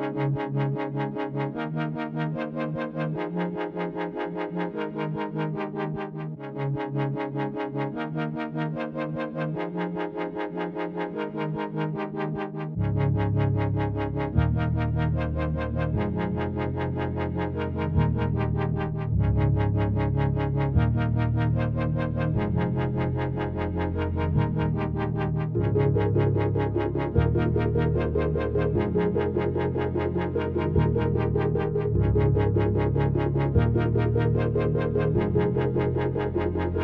Thank Thank you.